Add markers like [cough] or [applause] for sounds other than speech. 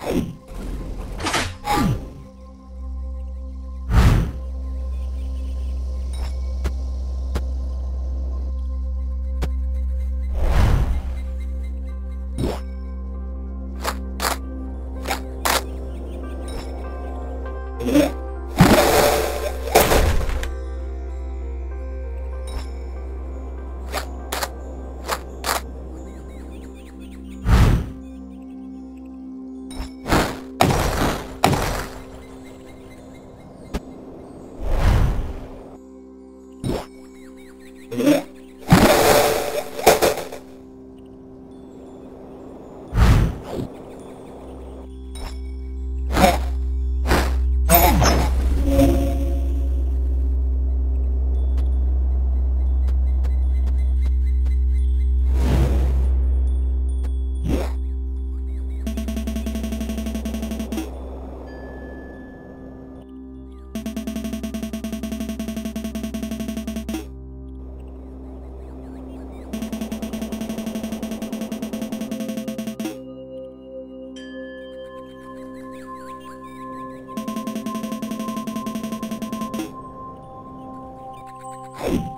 Hey. [laughs] Hey.